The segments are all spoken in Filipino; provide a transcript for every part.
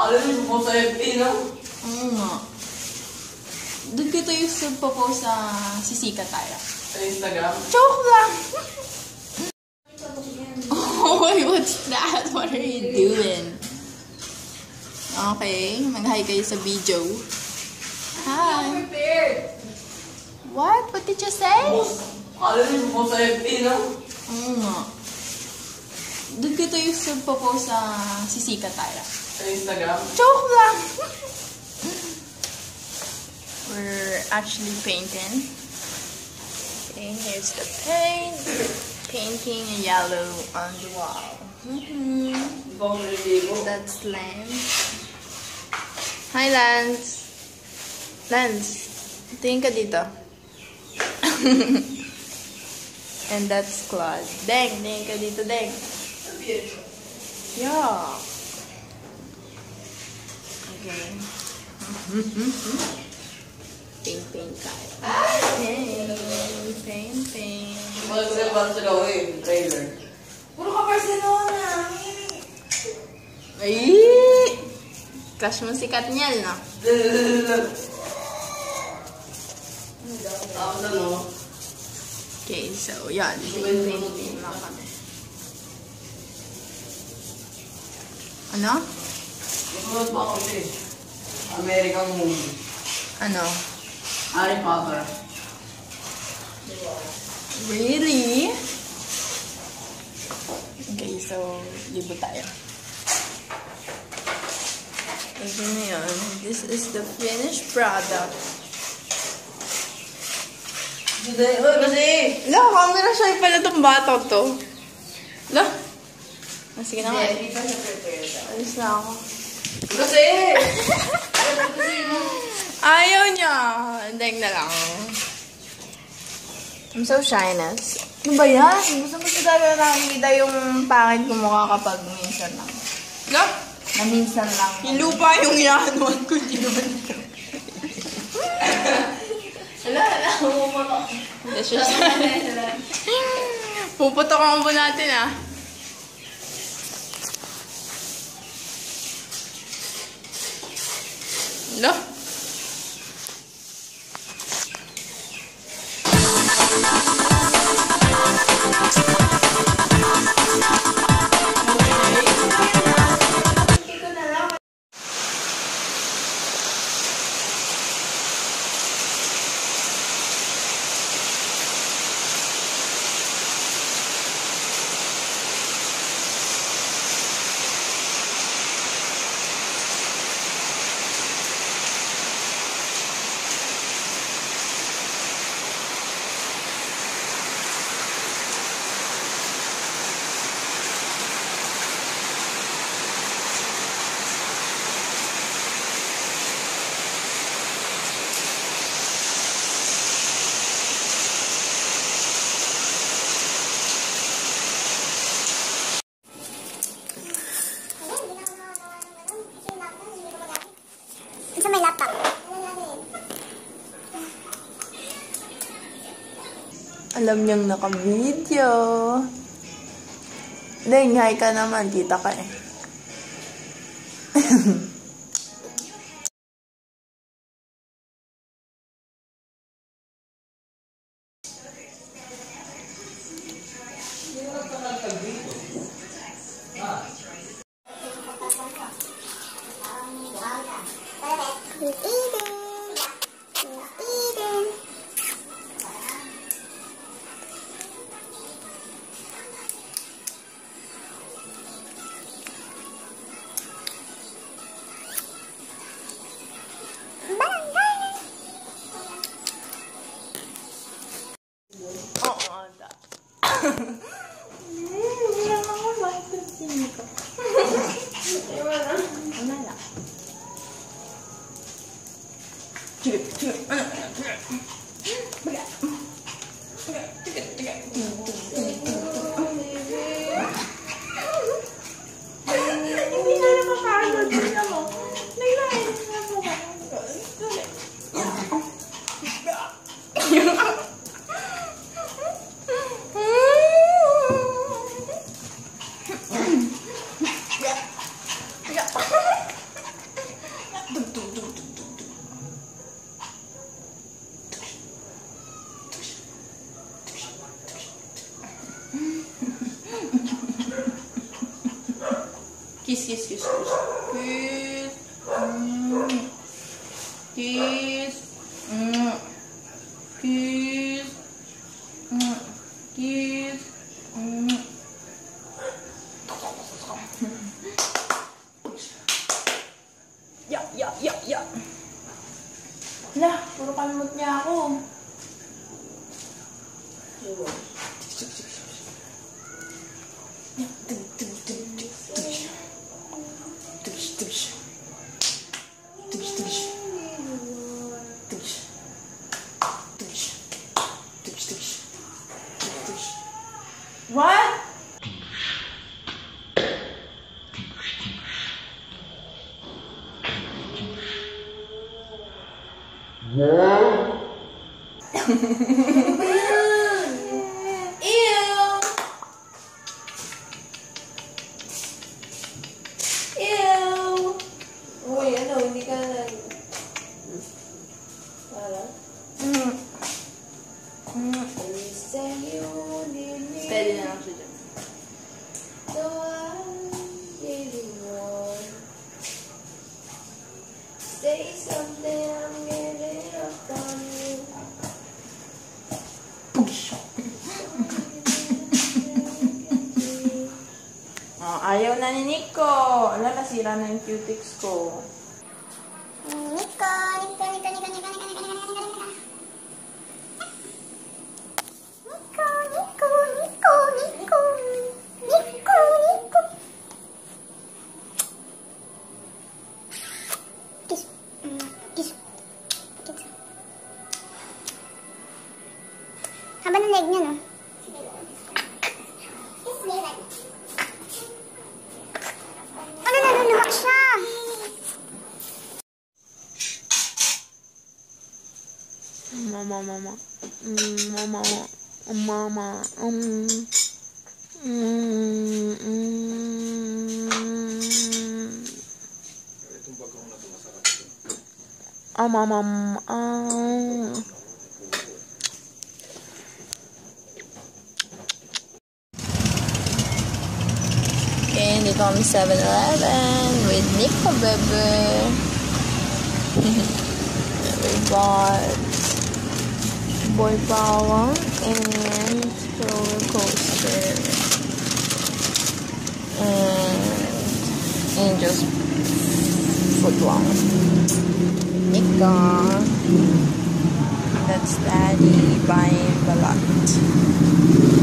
Alam mo po sa FB, no? Oo nga. Doon ko ito yung subpopost sa sisika tayo. Sa Instagram. Joke lang! oh, what's that? What are you doing? Okay, mag-hi kayo sa video. Hi! What? What did you say? Alam mo po sa FB, no? Oo nga. Doon ko ito yung subpopost sa sisika tayo. Sa Instagram. Joke! We're actually painting. Okay, here's the paint. Painting yellow on the wall. Mm-hmm. Ako naliligo. That's Lance. Hi, Lance. Lance, tingin ka dito. And that's Claude. Deng, tingin ka dito, Deng. Yeah. Okay. paint, paint tayo. Paint, paint, paint. Mag-sell Barcelona eh, trailer. Puro ka Barcelona. Ay! Crush mo si Katniel, no? Tapos ano, Okay, so, yan. Paint lang kami. Ano? Masulat pa ako siya eh. American movie. Ano? Harry Potter. Really? Okay, so, libo tayo. Ito na yun. This is the finished product. Hindi, oy kasi! La, camera shy pala tong bata to. La. Ah, sige na nga. Hindi pa siya prepared. Alis na ako. Kasi! Ayaw niya. Deng na lang. I'm so shyness. Ano ba yan? Gusto mo sa talaga nakikita yung pangit ko mukha kapag minsan lang. La? Na minsan lang. Yung lupa yung inahanuan ko, ito. Wala, wala. Just... Puputok ang ubo natin ah. No? Alam niyang naka-video. Deng, hi ka naman. Kita ka eh. Kiss, kiss, kiss, kiss. Kiss. Mm. Kiss. Mm. Kiss. Mm. Kiss. Mm. Ya, ya, ya, ya. Lah, puro kalmot niya ako. triste. Siya dyan. really want. Say something, I'm giving up on you. Oh, ayaw na ni Nico. Ala, nasira na yung cutics ko. Haba ng leg niya, no? Ano na, luluhak siya? Mama, mama. Mm, mama, mama. Um. ஆமாம் ஆமாம் And it comes 7-Eleven with Nico Bebe. we bought Boy Power and roller coaster. and just foot long. Nikon. That's Daddy buying the lot.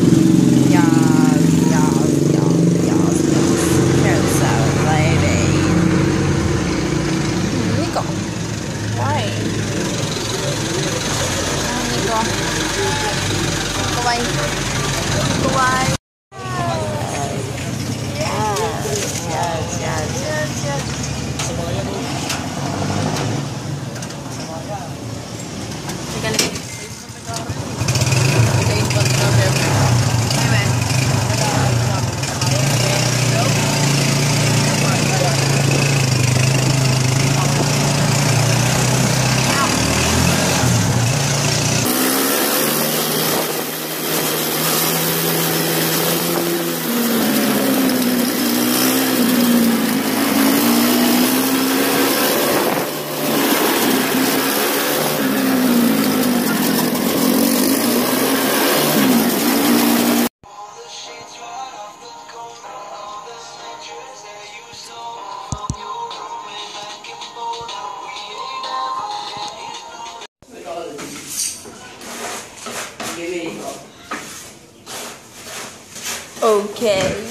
Okay.